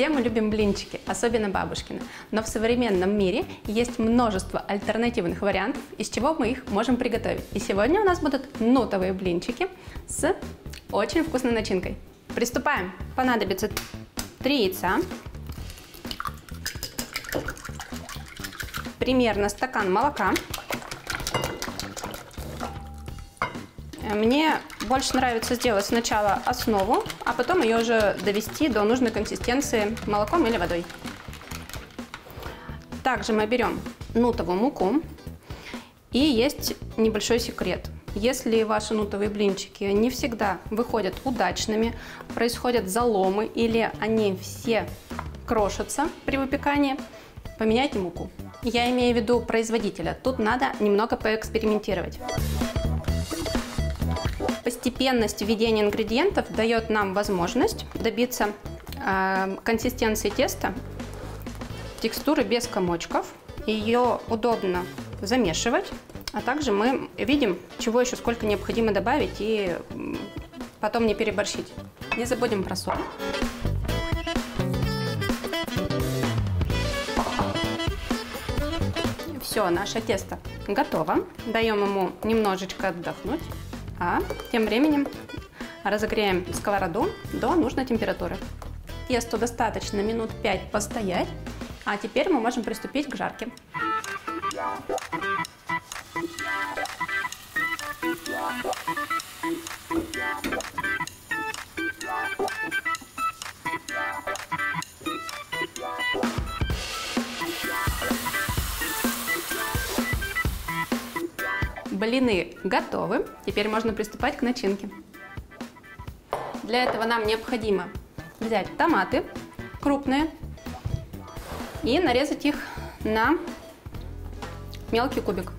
Все мы любим блинчики, особенно бабушкины. Но в современном мире есть множество альтернативных вариантов, из чего мы их можем приготовить. И сегодня у нас будут нутовые блинчики с очень вкусной начинкой. Приступаем. Понадобится 3 яйца, примерно стакан молока, Мне больше нравится сделать сначала основу, а потом ее уже довести до нужной консистенции молоком или водой. Также мы берем нутовую муку. И есть небольшой секрет. Если ваши нутовые блинчики не всегда выходят удачными, происходят заломы или они все крошатся при выпекании, поменяйте муку. Я имею в виду производителя. Тут надо немного поэкспериментировать. Постепенность введения ингредиентов дает нам возможность добиться э, консистенции теста, текстуры без комочков. Ее удобно замешивать, а также мы видим, чего еще сколько необходимо добавить и потом не переборщить. Не забудем про соль. Все, наше тесто готово. Даем ему немножечко отдохнуть. А тем временем разогреем сковороду до нужной температуры. Тесту достаточно минут 5 постоять, а теперь мы можем приступить к жарке. Блины готовы. Теперь можно приступать к начинке. Для этого нам необходимо взять томаты крупные и нарезать их на мелкий кубик.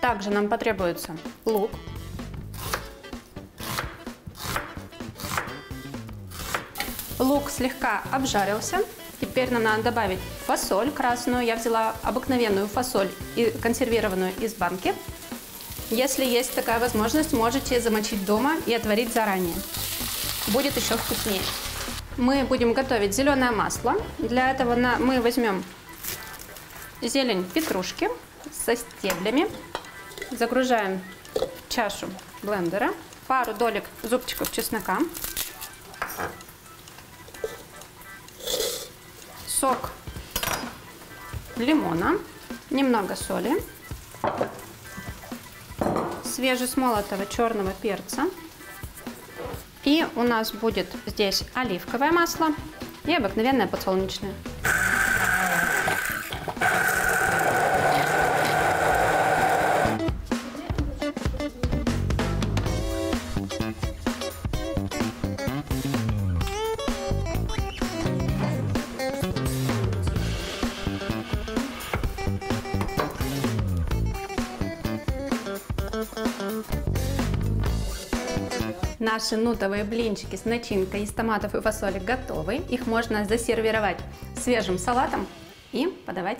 Также нам потребуется лук. Лук слегка обжарился. Теперь нам надо добавить фасоль красную. Я взяла обыкновенную фасоль консервированную из банки. Если есть такая возможность, можете замочить дома и отварить заранее. Будет еще вкуснее. Мы будем готовить зеленое масло. Для этого мы возьмем зелень петрушки со стеблями. Загружаем в чашу блендера. Пару долек зубчиков чеснока. Сок лимона, немного соли, свежесмолотого черного перца. И у нас будет здесь оливковое масло и обыкновенное подсолнечное. Наши нутовые блинчики с начинкой из томатов и фасоли готовы. Их можно засервировать свежим салатом и подавать